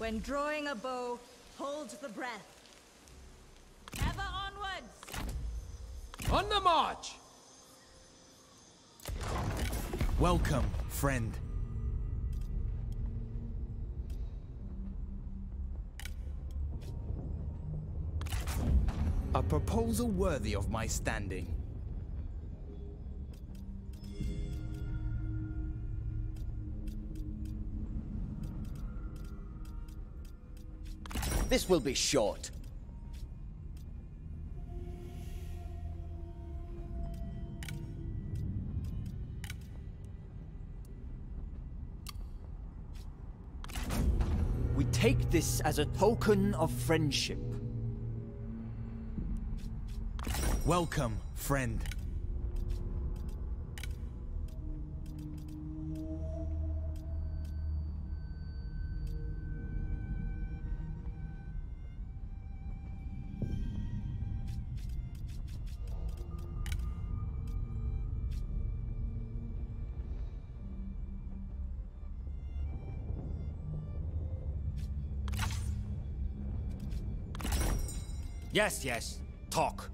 When drawing a bow, hold the breath. Ever onwards! On the march! Welcome, friend. A proposal worthy of my standing. This will be short. We take this as a token of friendship. Welcome, friend. Yes, yes. Talk.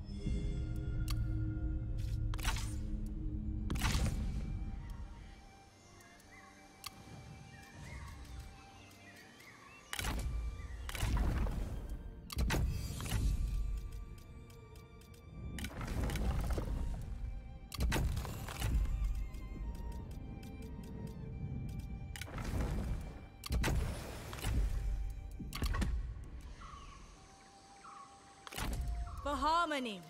Harmony.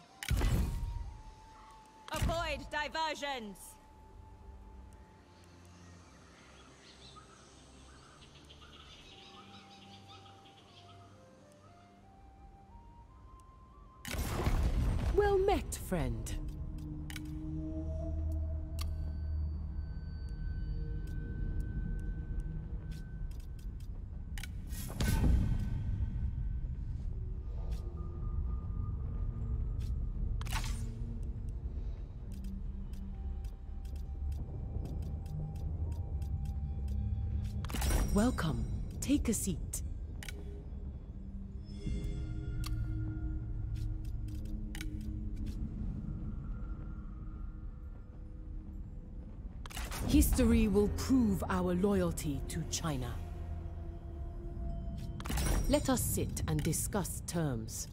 Avoid diversions. Well met, friend. Welcome. Take a seat. History will prove our loyalty to China. Let us sit and discuss terms.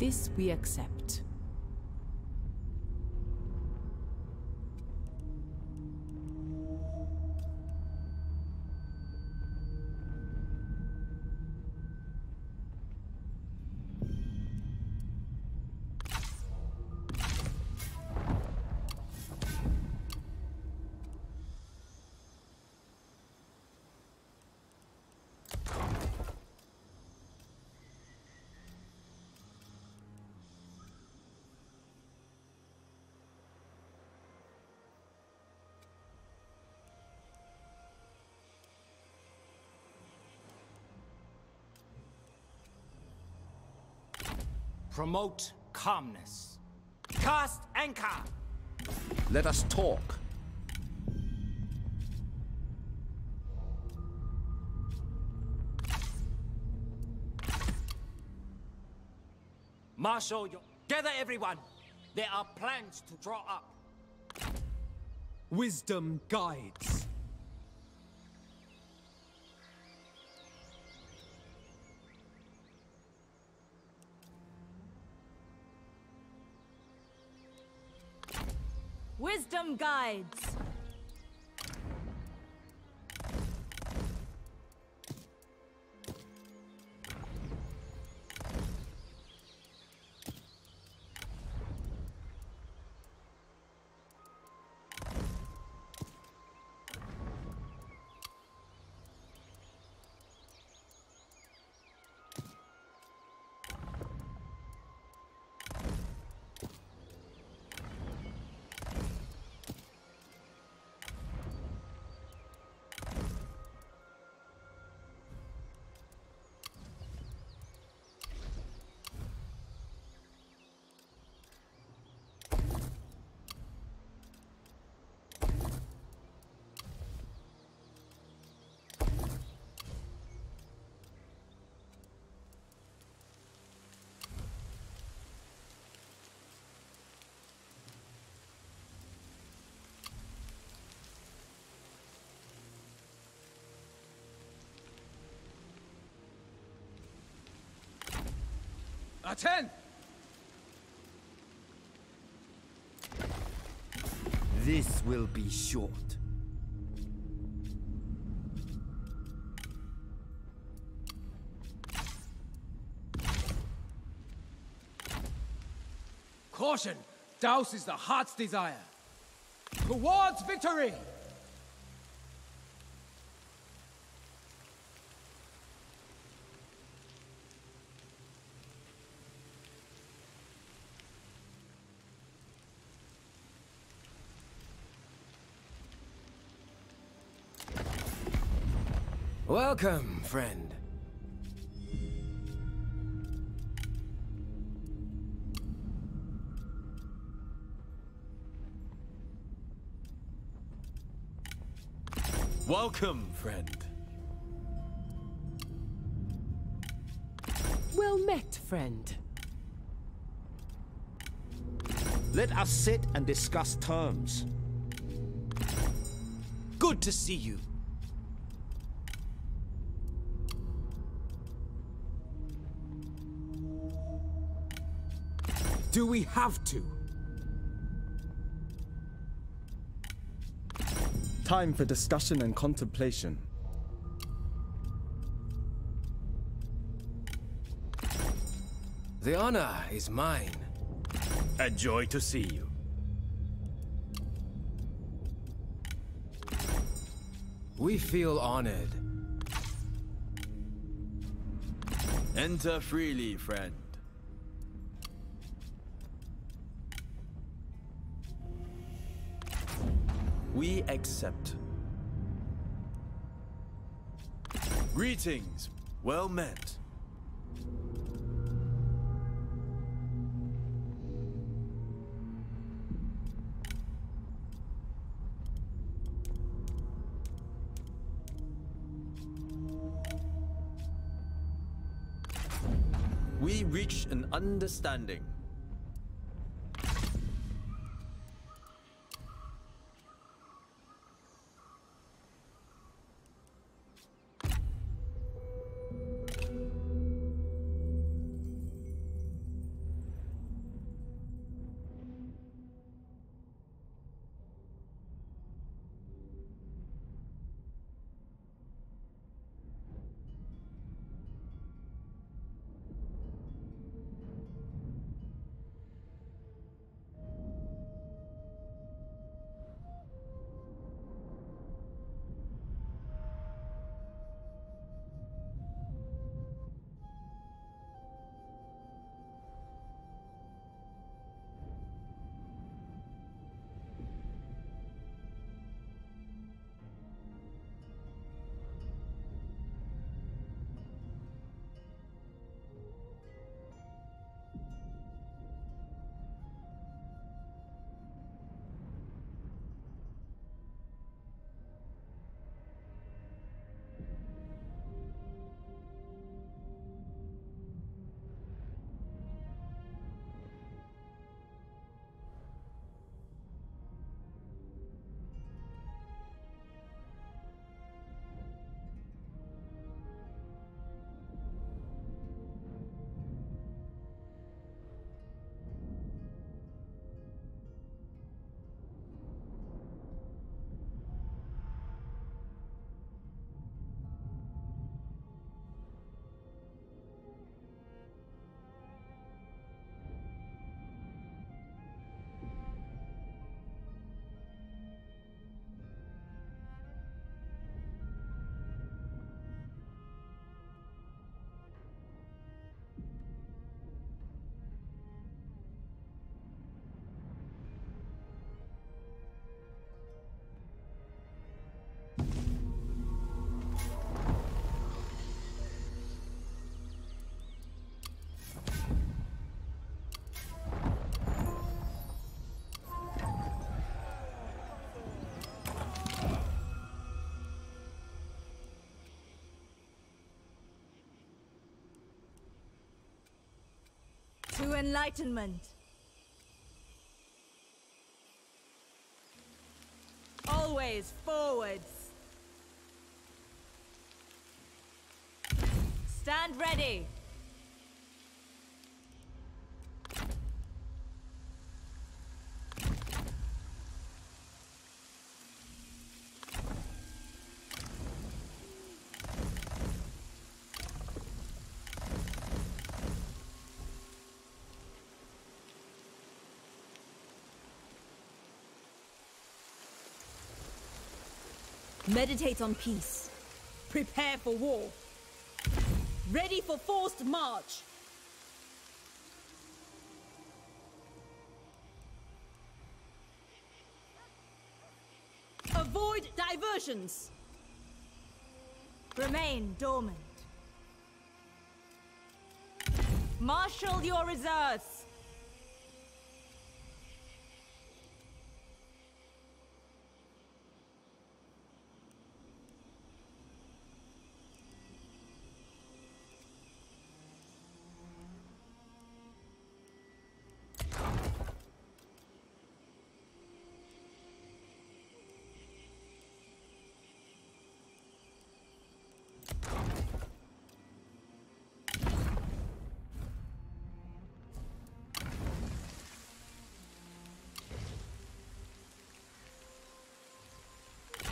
This we accept. Promote calmness. Cast anchor! Let us talk. Marshal your... Gather everyone! There are plans to draw up. Wisdom guides. Wisdom guides. Attend! This will be short. Caution! Douse is the heart's desire. Towards victory! Welcome, friend. Welcome, friend. Well met, friend. Let us sit and discuss terms. Good to see you. Do we have to? Time for discussion and contemplation. The honor is mine. A joy to see you. We feel honored. Enter freely, friend. We accept. Greetings. Well met. We reach an understanding. Enlightenment. Always forwards. Stand ready. Meditate on peace. Prepare for war. Ready for forced march. Avoid diversions. Remain dormant. Marshal your reserves.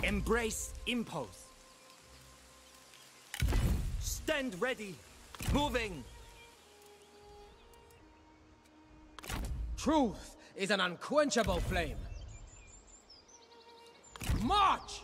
Embrace impulse. Stand ready. Moving. Truth is an unquenchable flame. March!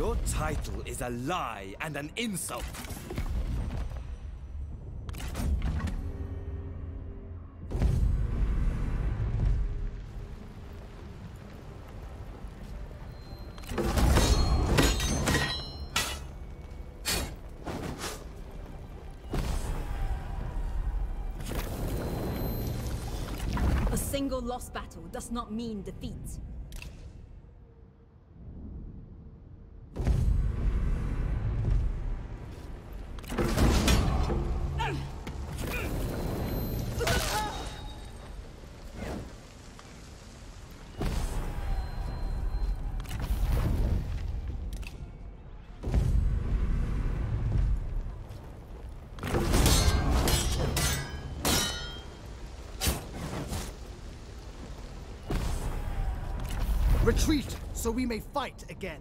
Your title is a lie and an insult. A single lost battle does not mean defeat. So we may fight again.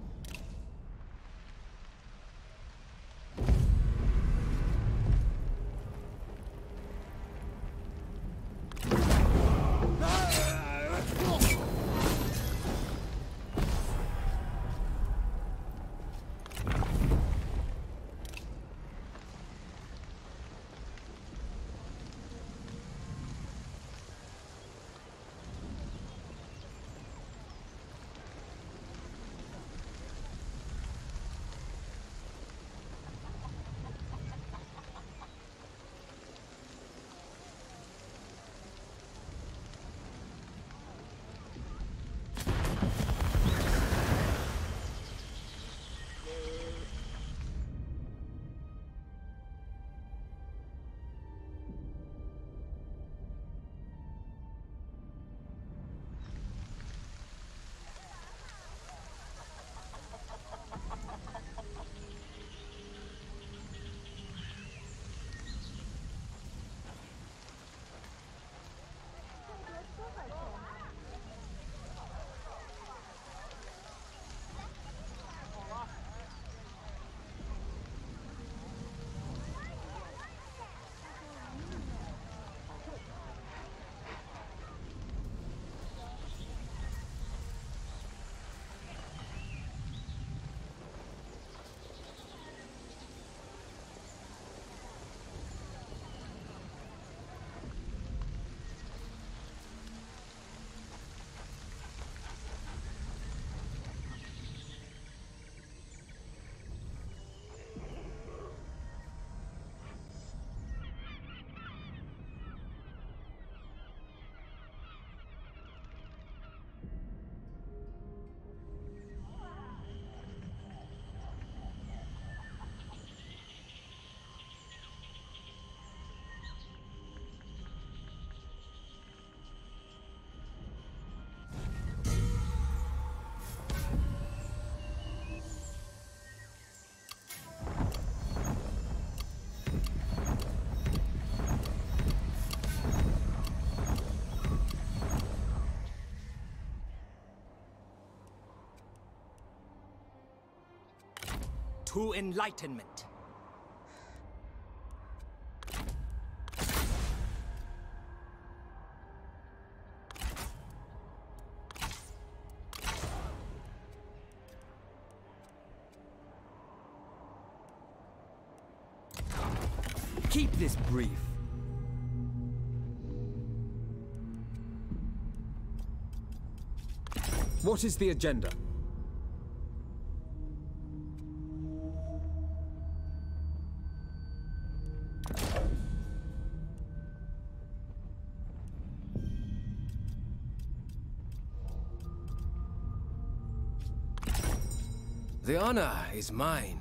To enlightenment. Keep this brief. What is the agenda? Honor is mine.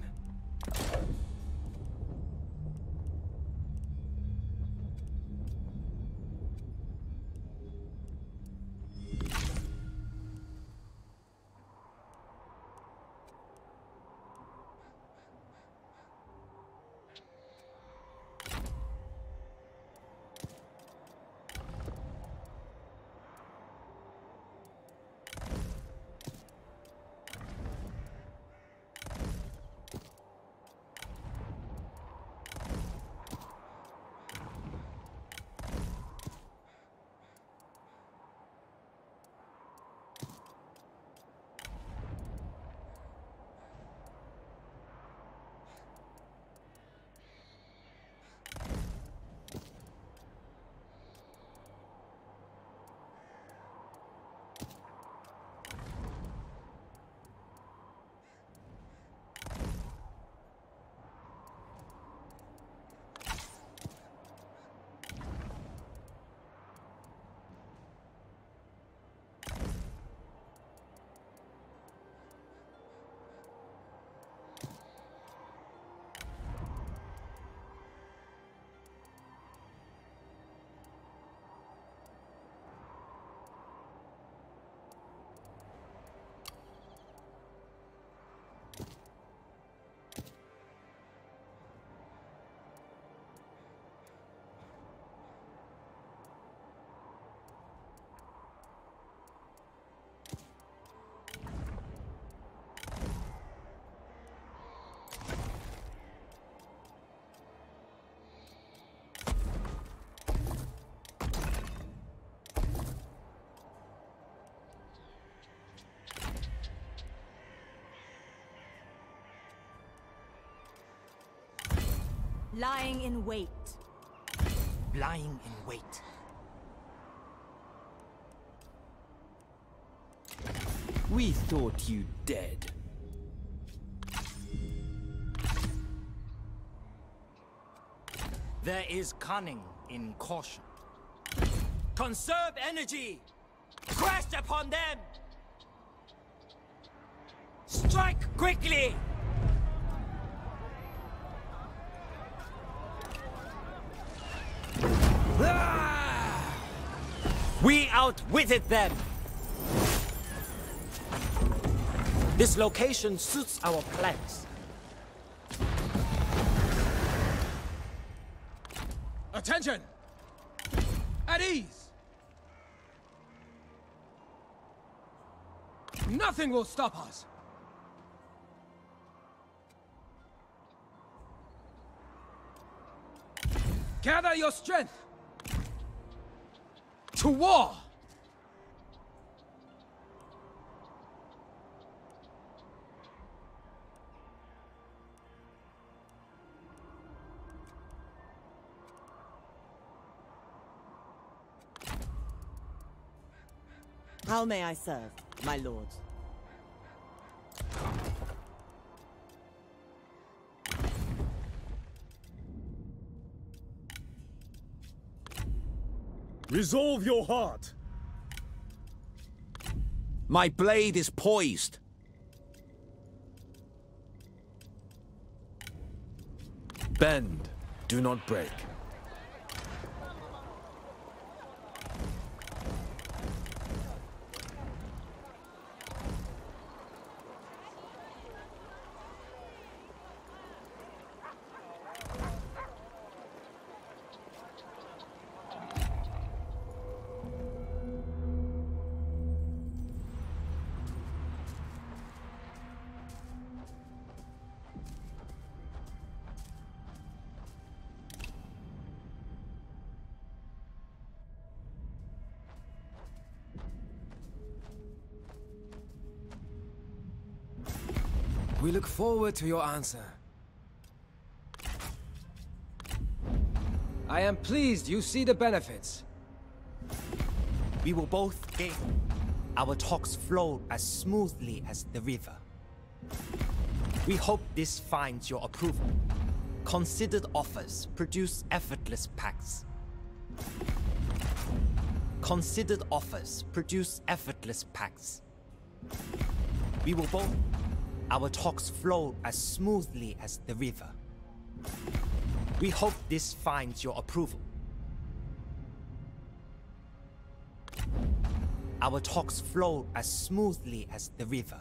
Lying in wait. Lying in wait. We thought you dead. There is cunning in caution. Conserve energy! Crash upon them! Strike quickly! Outwitted them! This location suits our plans. Attention! At ease! Nothing will stop us! Gather your strength! To war! How may I serve, my lords? Resolve your heart. My blade is poised. Bend, do not break. We look forward to your answer. I am pleased you see the benefits. We will both gain. Our talks flow as smoothly as the river. We hope this finds your approval. Considered offers produce effortless pacts. Considered offers produce effortless pacts. We will both. Our talks flow as smoothly as the river. We hope this finds your approval. Our talks flow as smoothly as the river.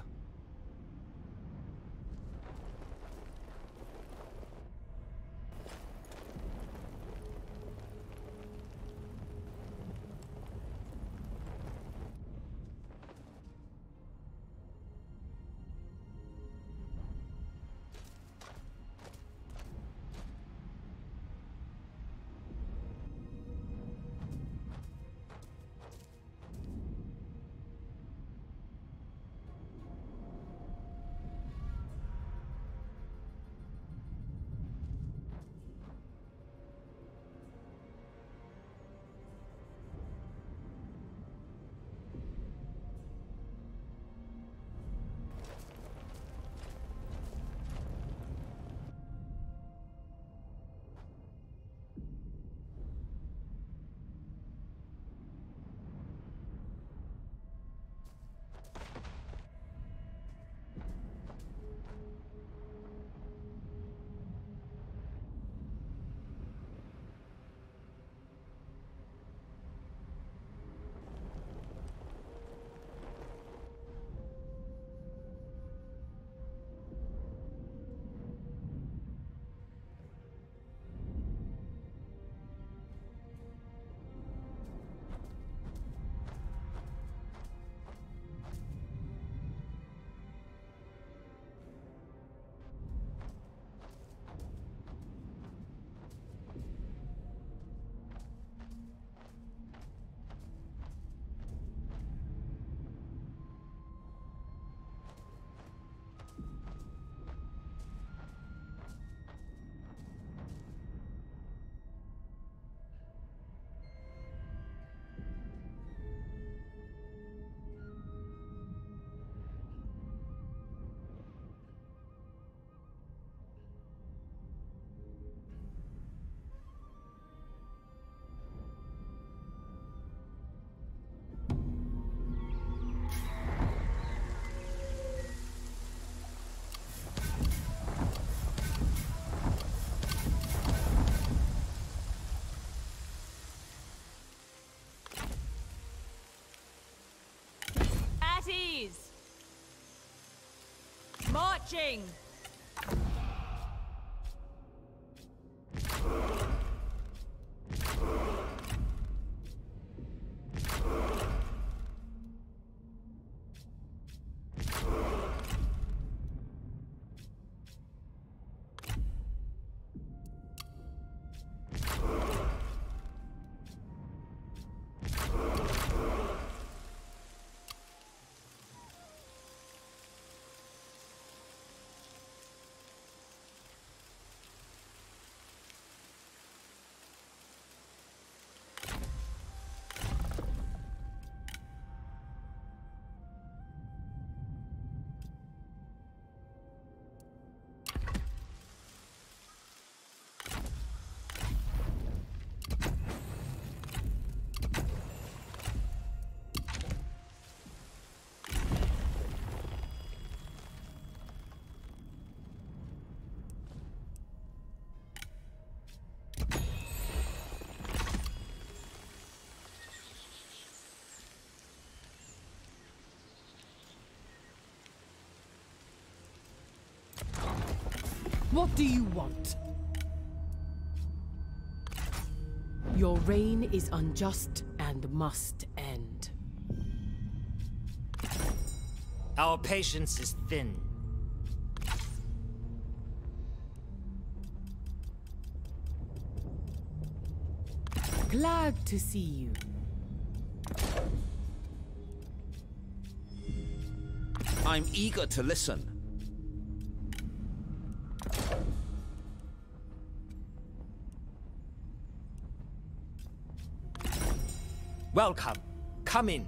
Marching. What do you want? Your reign is unjust and must end. Our patience is thin. Glad to see you. I'm eager to listen. Welcome. Come in.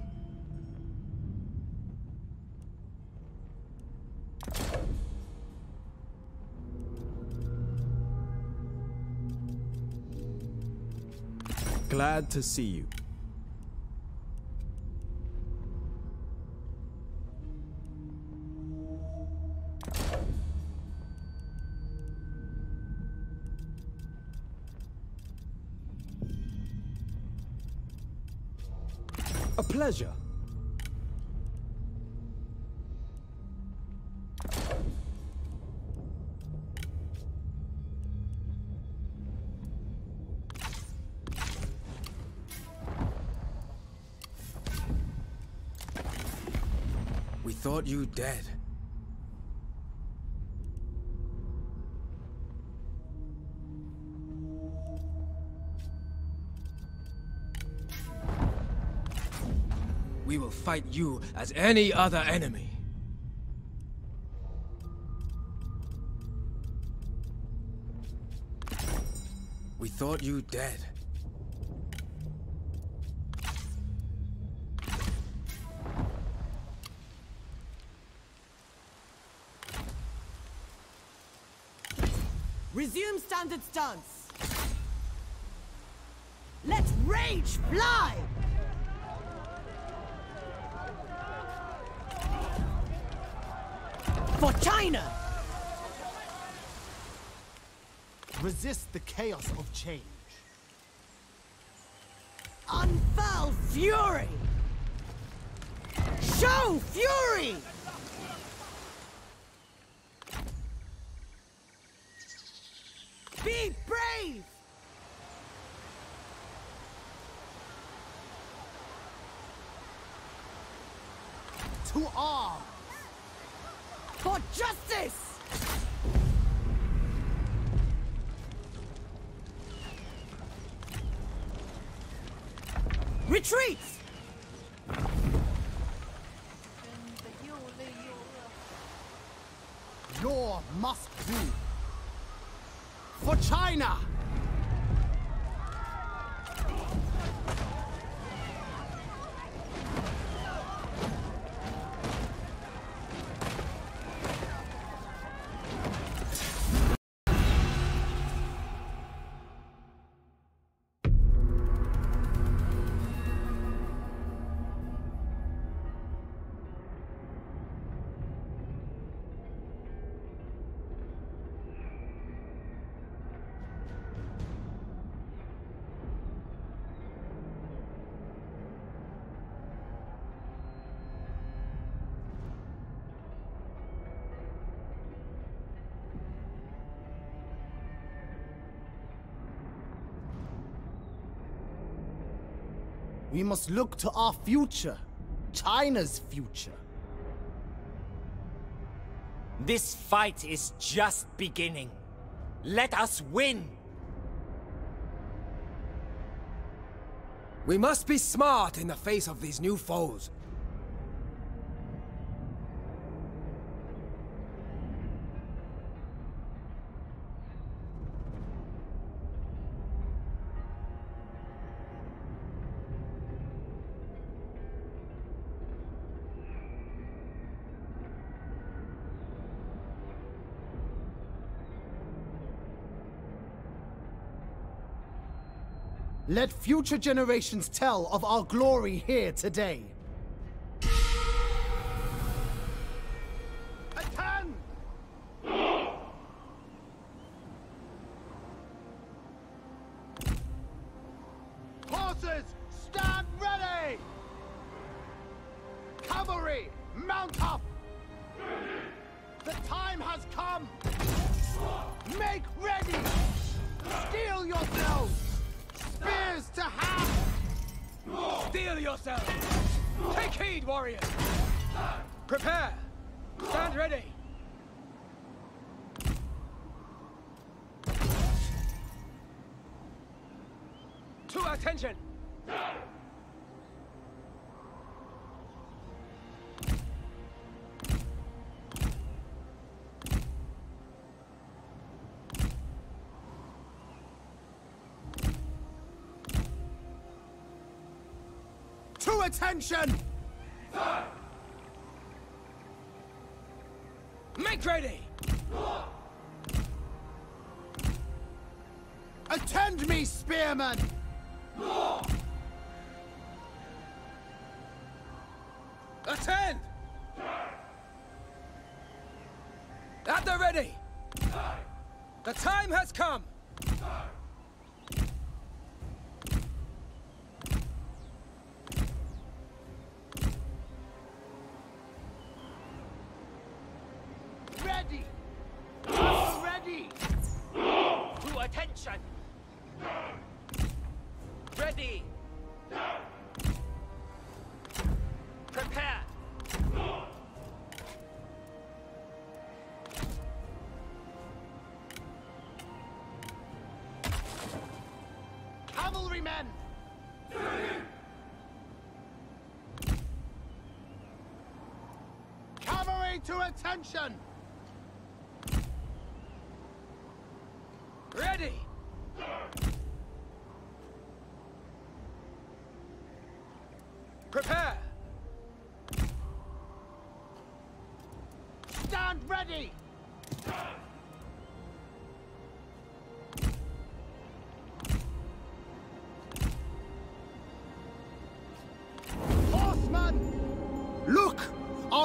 Glad to see you. Pleasure. We thought you dead. Fight you as any other enemy. We thought you dead. Resume standard stance. Let rage fly! China! Resist the chaos of change. Unfurl fury! Show fury! Be brave! To arms! For justice! Retreat! Your must rule. For China! We must look to our future. China's future. This fight is just beginning. Let us win! We must be smart in the face of these new foes. Let future generations tell of our glory here today. Steel yourselves! Take heed, warriors! Prepare! Stand ready! Attention! Make ready! Attend me, spearmen! Cavalrymen! Cavalry to attention!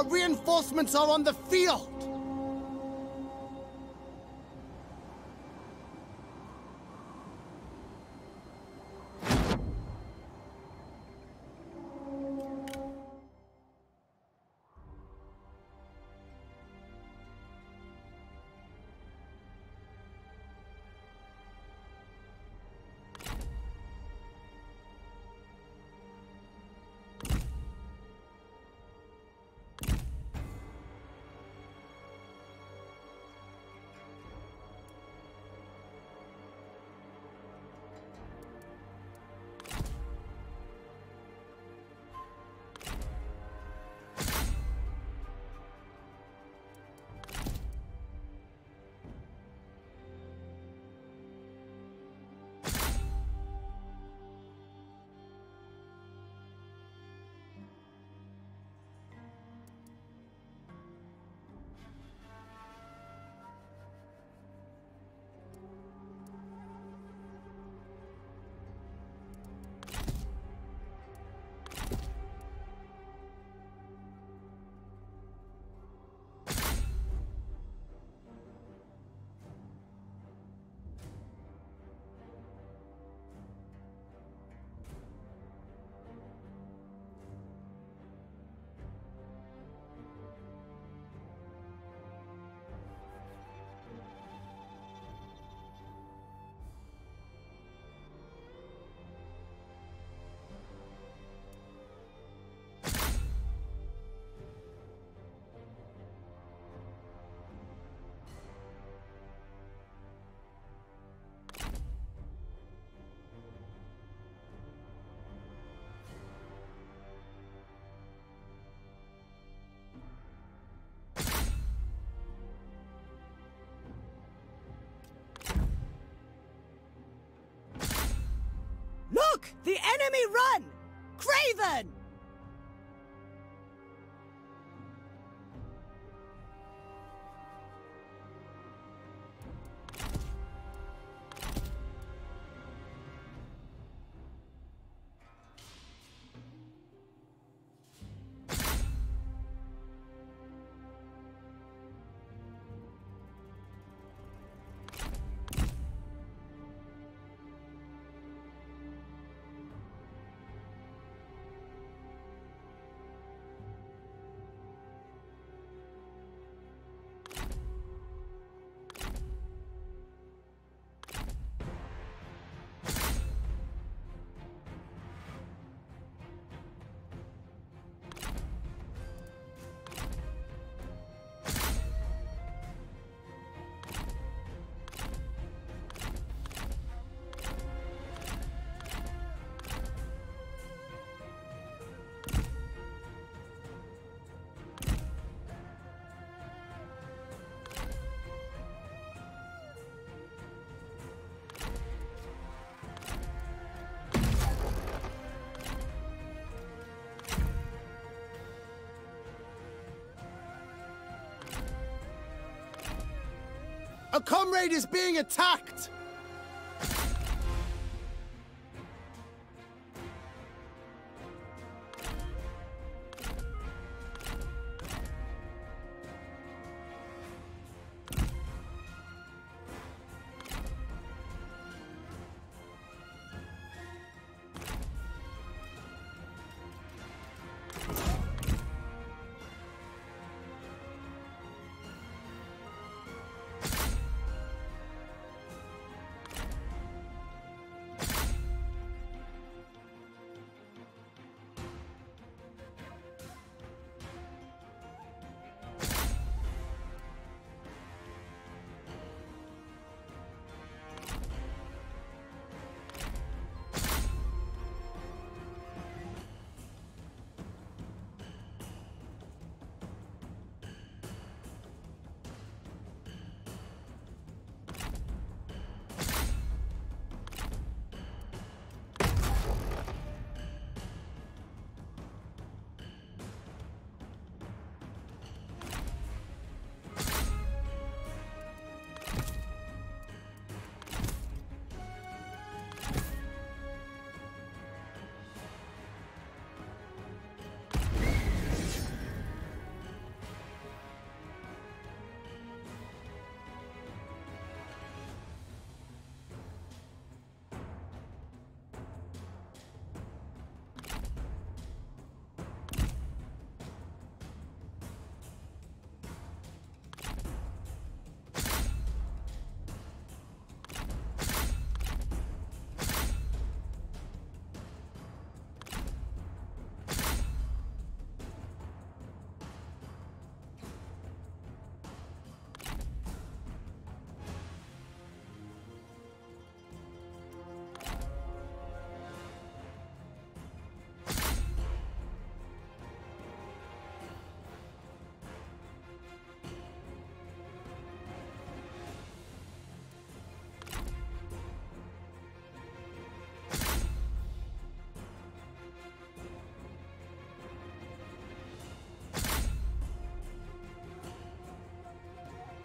Reinforcements are on the field! The enemy run! Craven! A comrade is being attacked!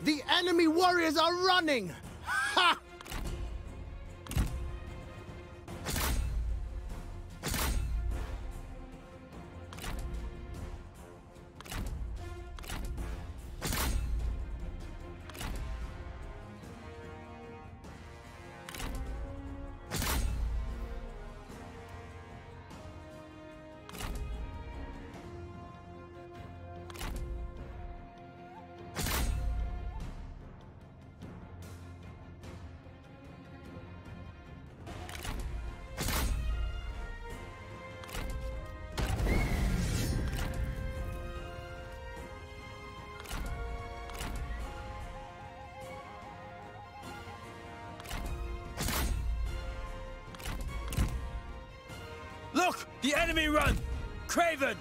The enemy warriors are running! Enemy run! Craven!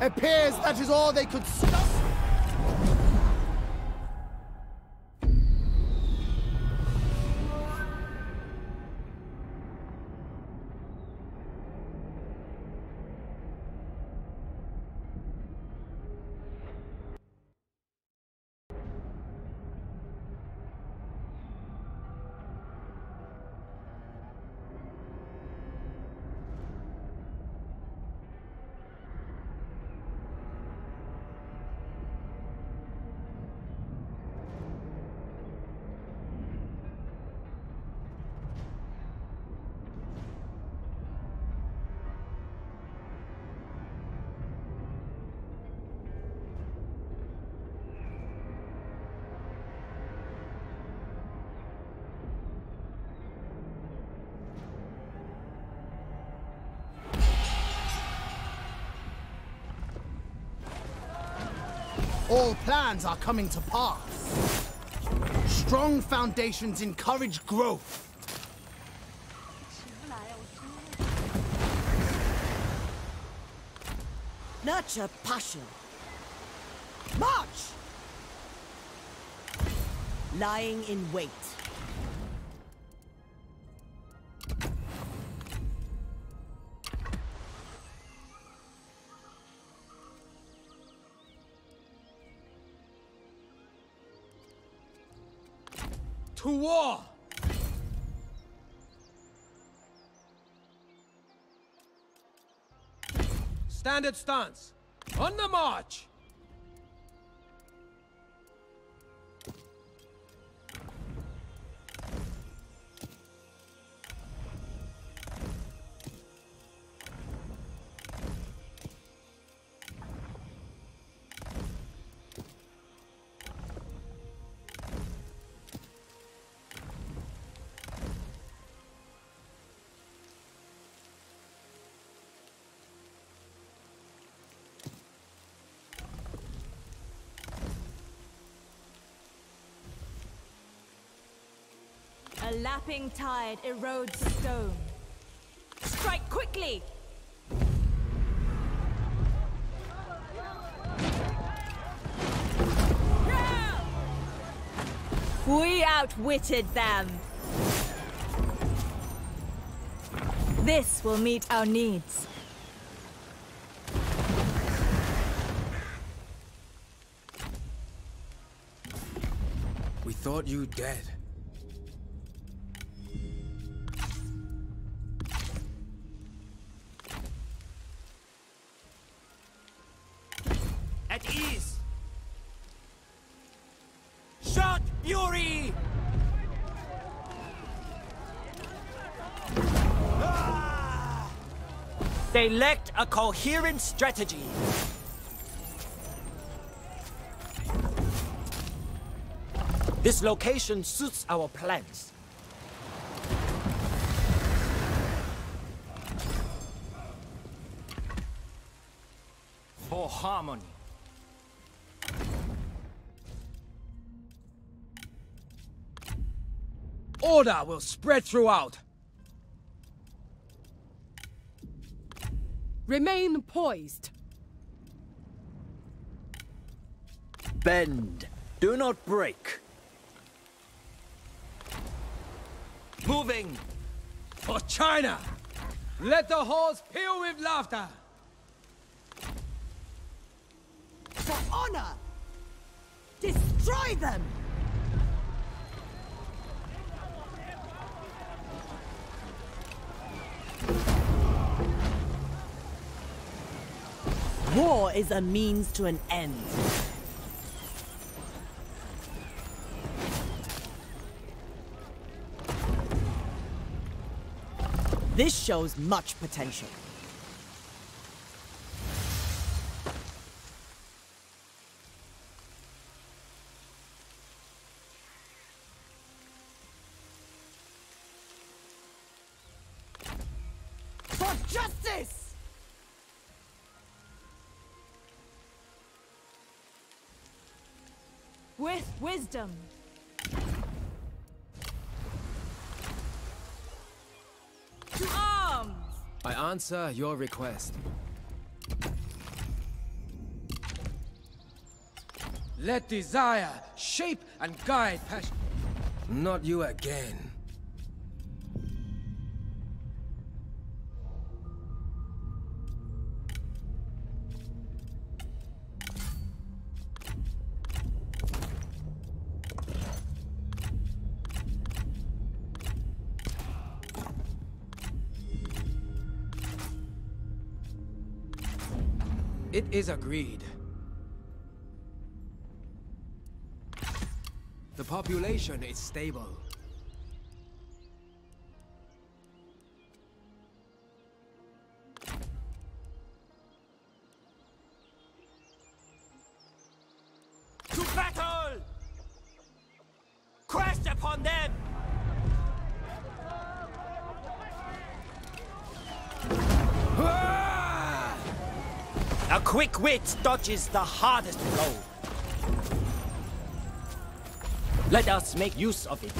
Appears that is all they could stop. Plans are coming to pass. Strong foundations encourage growth. Nurture passion. March! Lying in wait. Standard stance. On the march! A lapping tide erodes stone. Strike quickly! We outwitted them! This will meet our needs. We thought you dead. They lacked a coherent strategy. This location suits our plans. For harmony. Order will spread throughout. Remain poised. Bend. Do not break. Moving! For China! Let the halls peal with laughter! For honor! Destroy them! War is a means to an end. This shows much potential. Wisdom. To arms! I answer your request. Let desire shape and guide passion. Not you again. Is agreed. The population is stable. Quit dodges the hardest blow. Let us make use of it.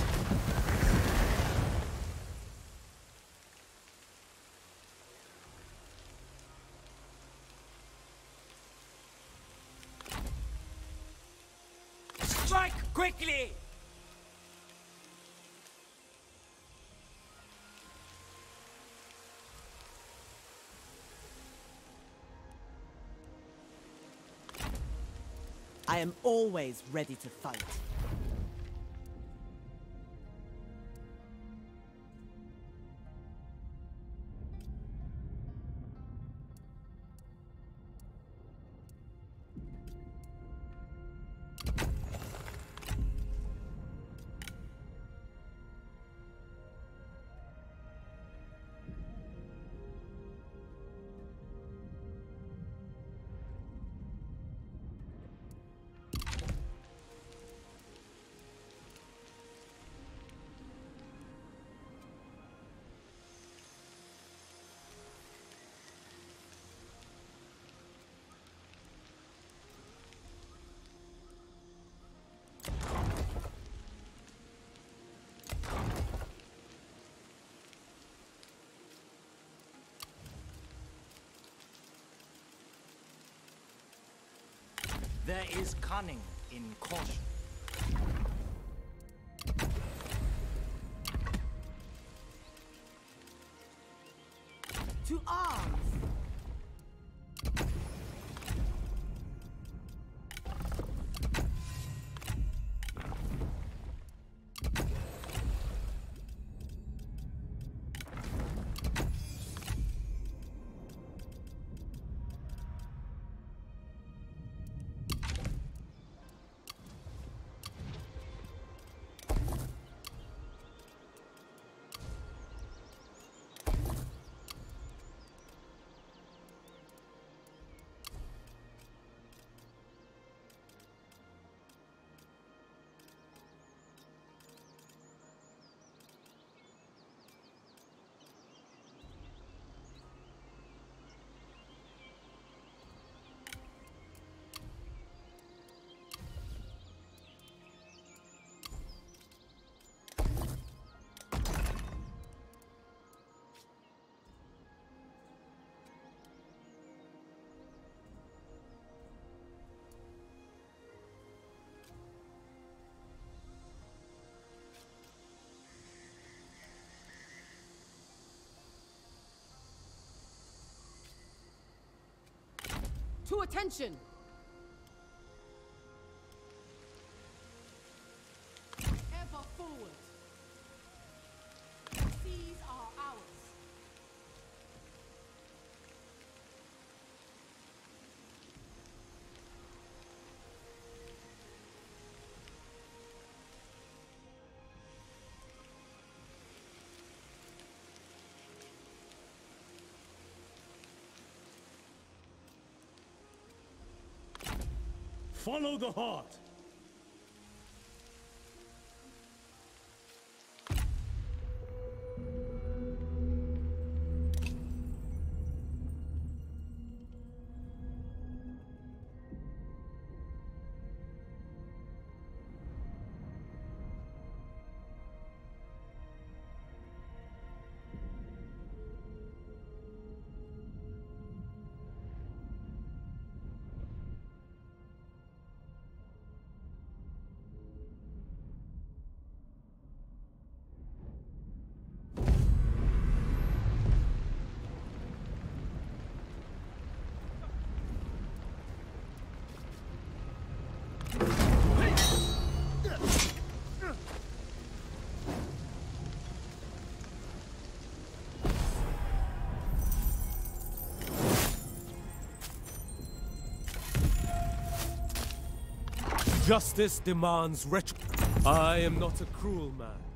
I am always ready to fight. There is cunning in caution. To attention! Follow the heart! Justice demands retro- I am not a cruel man.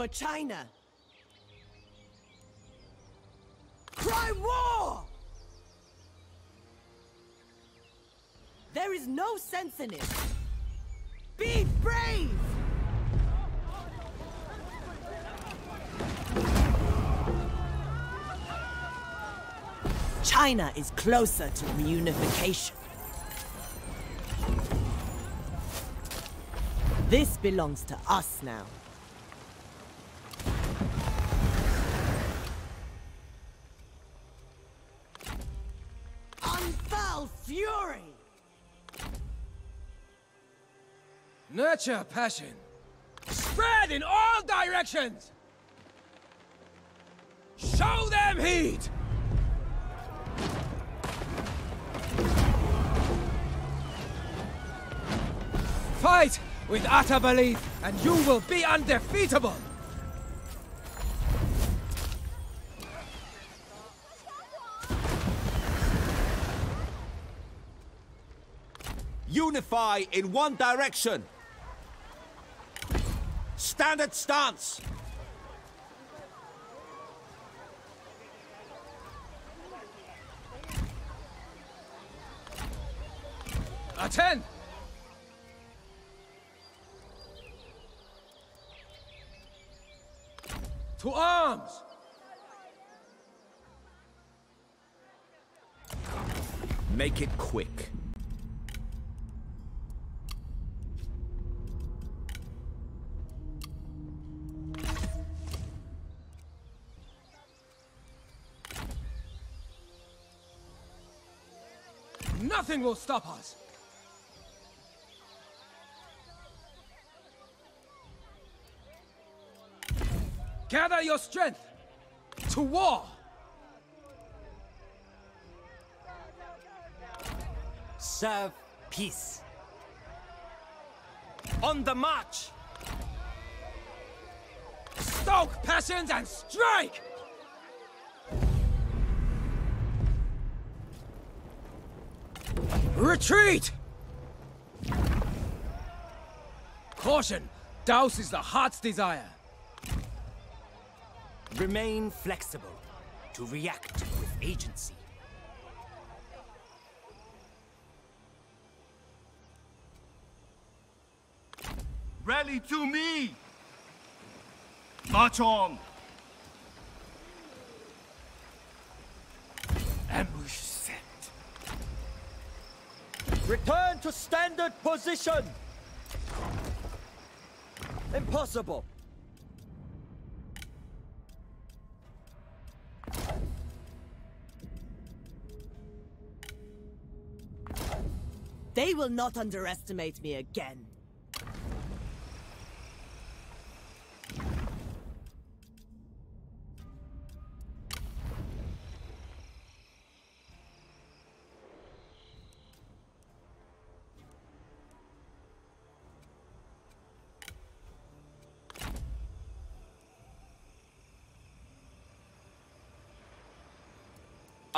For China! Cry war! There is no sense in it. Be brave! China is closer to reunification. This belongs to us now. Nurture passion. Spread in all directions! Show them heat! Fight with utter belief, and you will be undefeatable! Unify in one direction. Standard stance. Attend! To arms! Make it quick. Nothing will stop us! Gather your strength! To war! Serve peace. On the march! Stoke passions and strike! Retreat! Caution! Douse is the heart's desire. Remain flexible to react with agency. Rally to me! March on! Ambush set. Return to standard position! Impossible! They will not underestimate me again.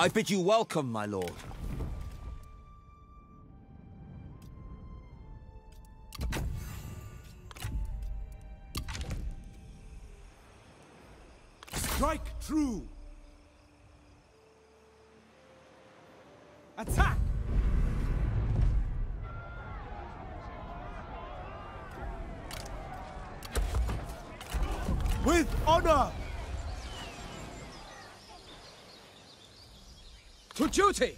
I bid you welcome, my lord. Strike true! Duty!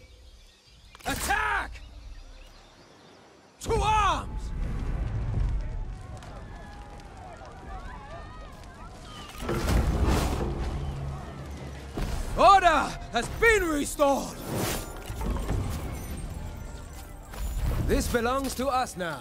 Attack! To arms! Order has been restored! This belongs to us now.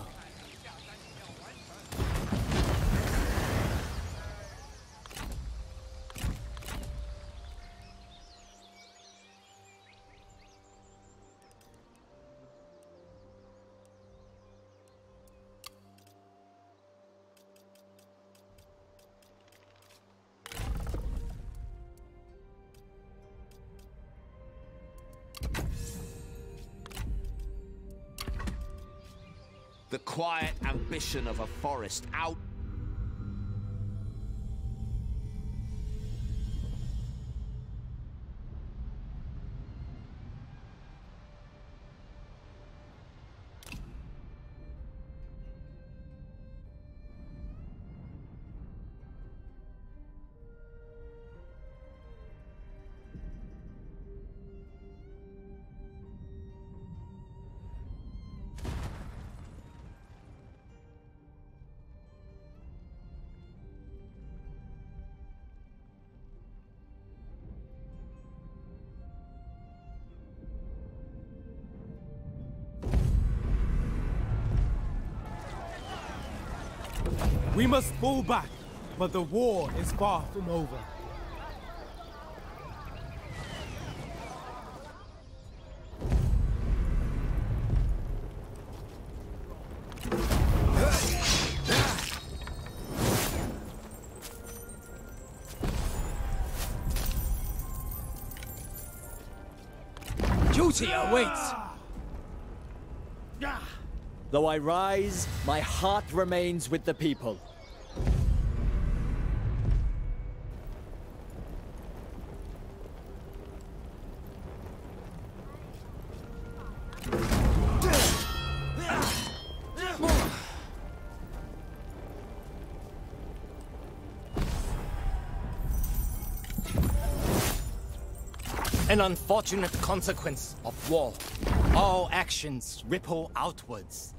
Of a forest out. We must fall back, but the war is far from over. Duty awaits! Though I rise, my heart remains with the people. An unfortunate consequence of war. All actions ripple outwards.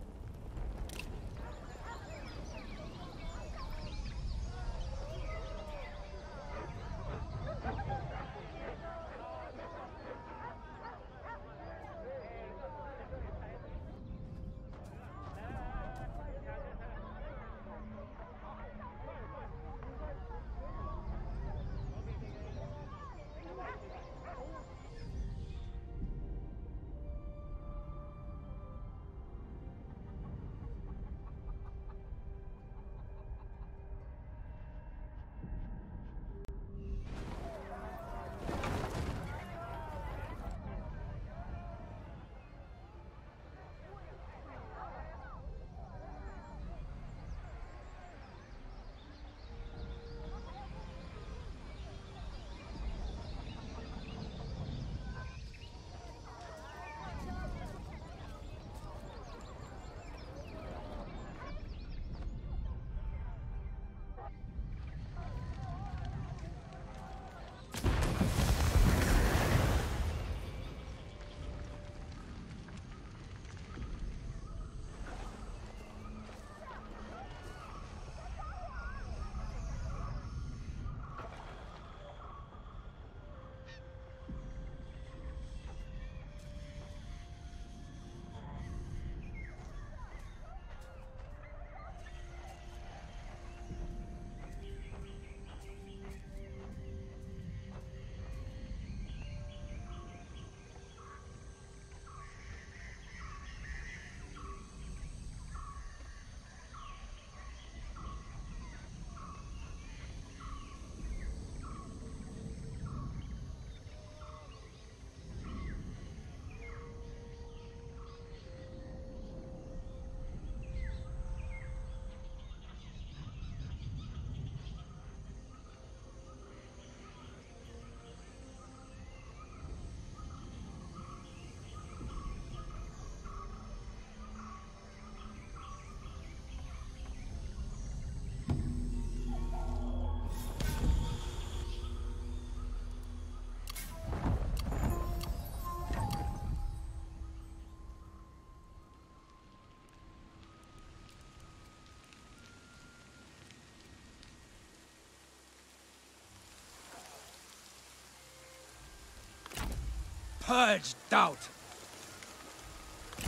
Purge doubt.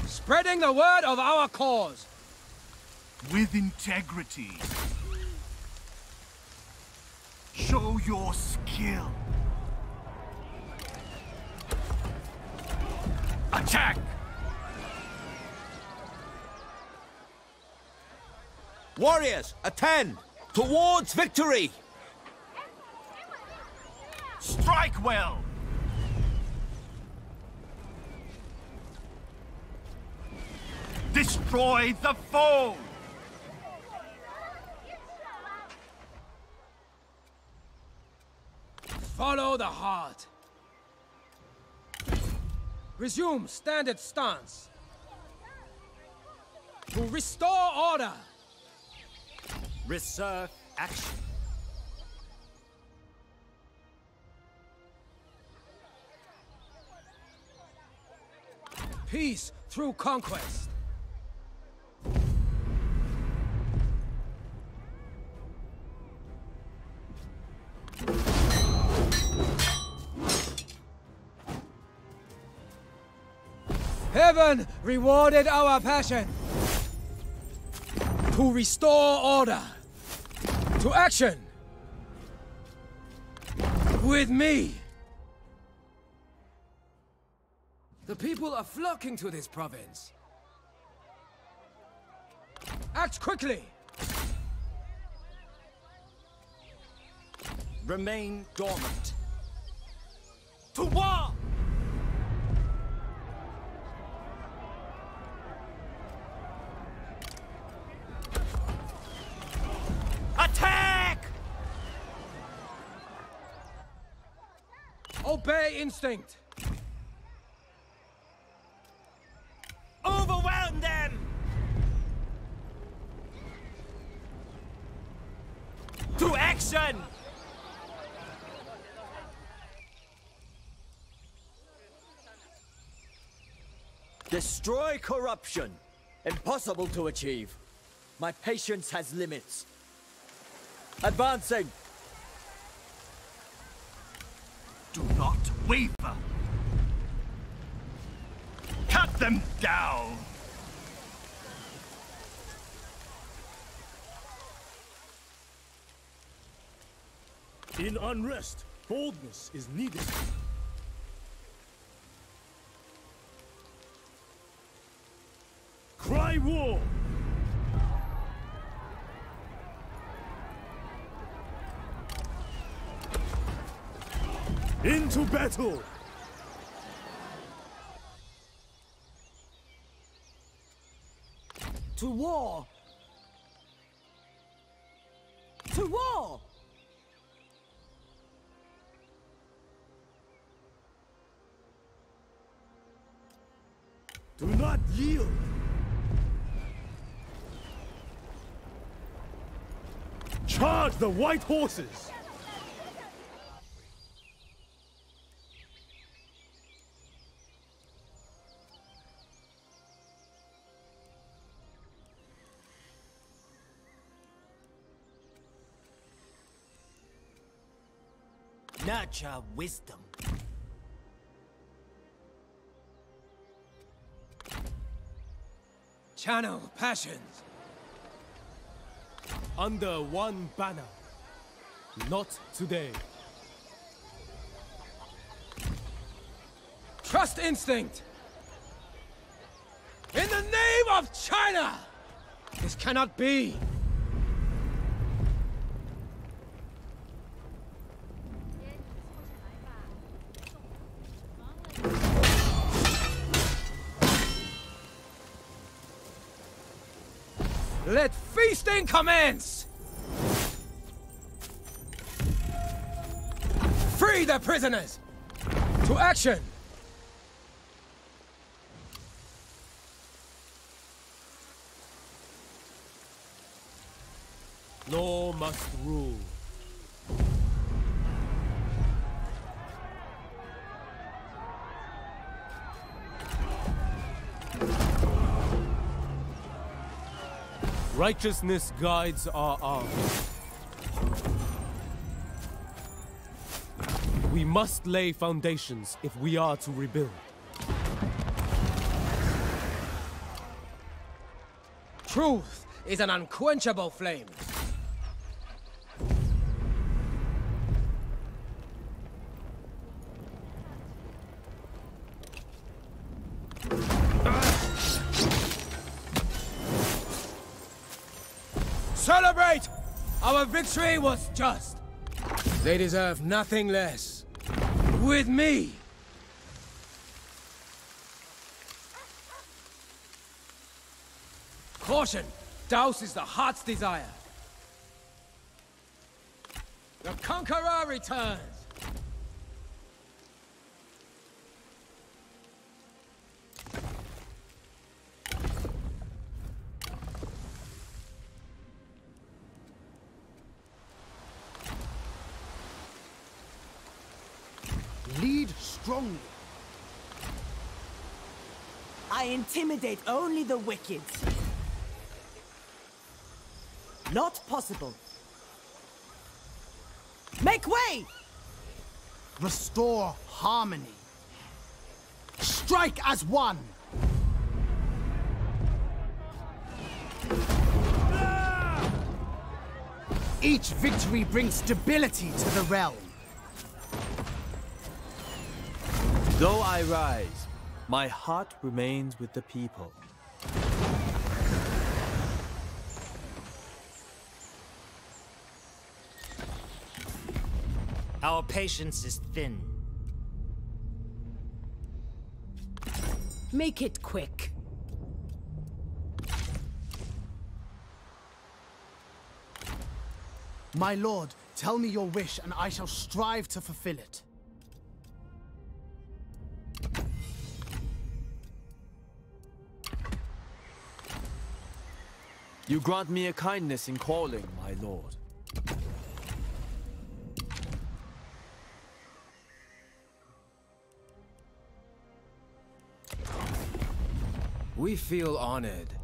Spreading the word of our cause. With integrity. Show your skill. Attack! Warriors, attend! Towards victory! Strike well! Destroy the foe! Follow the heart. Resume standard stance. To restore order. Reserve action. Peace through conquest. Heaven rewarded our passion to restore order. To action! With me! The people are flocking to this province. Act quickly! Remain dormant. To war! Instinct! Overwhelm them! To action! Destroy corruption! Impossible to achieve. My patience has limits. Advancing! Do not waver. Cut them down. In unrest, boldness is needed. Cry war! Into battle! To war! To war! Do not yield! Charge the white horses! Nurture wisdom. Channel passions. Under one banner. Not today. Trust instinct! In the name of China! This cannot be! Let feasting commence! Free the prisoners! To action! Law must rule. Righteousness guides our arms. We must lay foundations if we are to rebuild. Truth is an unquenchable flame. Victory was just. They deserve nothing less. With me! Caution! Douse is the heart's desire. The Conqueror returns! Lead strongly. I intimidate only the wicked. Not possible. Make way! Restore harmony. Strike as one. Each victory brings stability to the realm. Though I rise, my heart remains with the people. Our patience is thin. Make it quick. My lord, tell me your wish and I shall strive to fulfill it. You grant me a kindness in calling, my lord. We feel honored.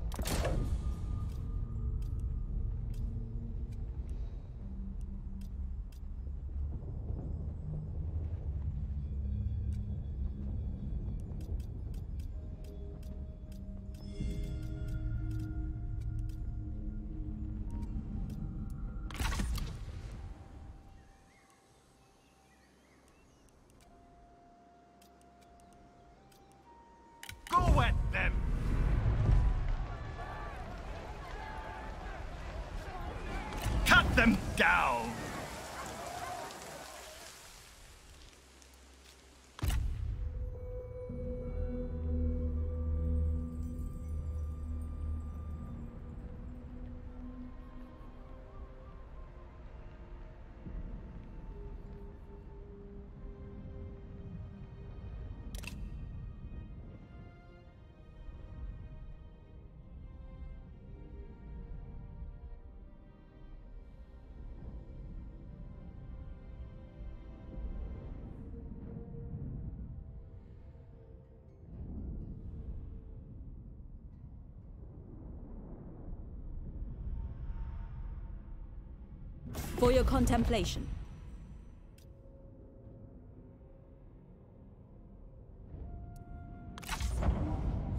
For your contemplation.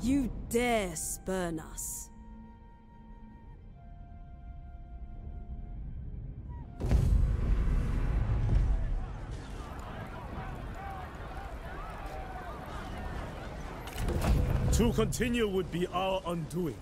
You dare spurn us. To continue would be our undoing.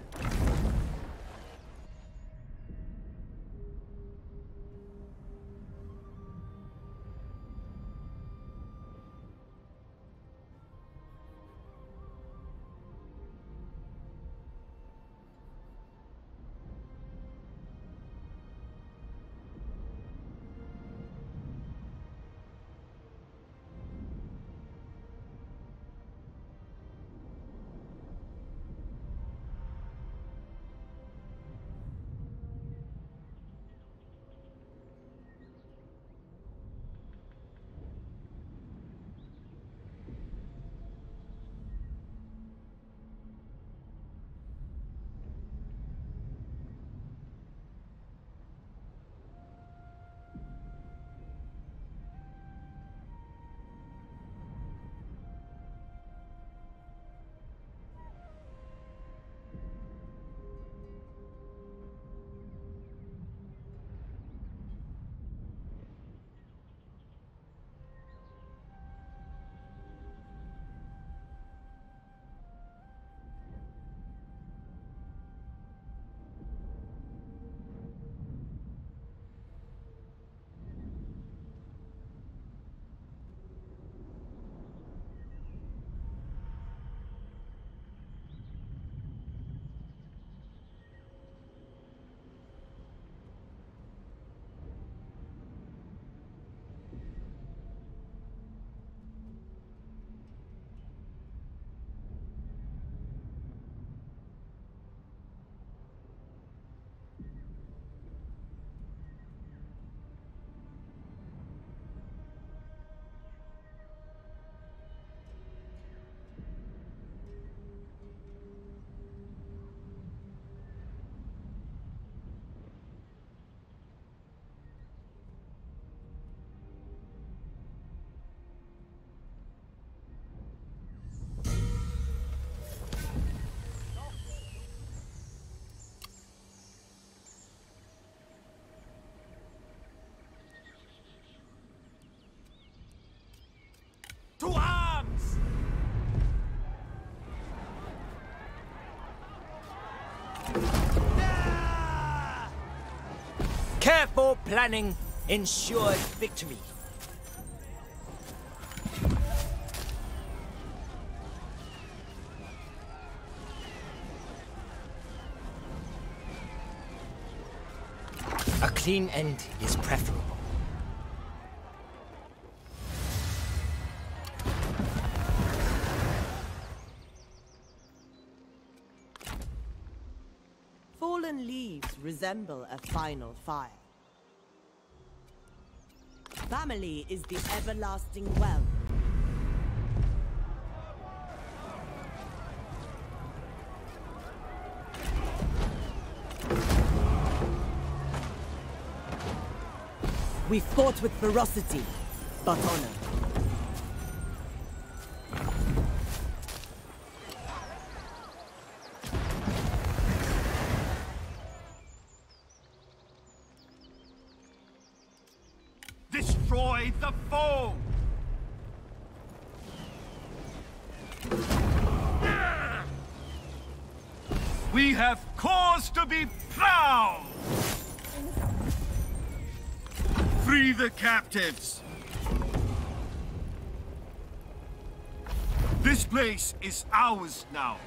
Careful planning ensures victory. A clean end is preferable. Fallen leaves resemble a final fire. Family is the everlasting well. We fought with ferocity, but honor. Captives! This place is ours now.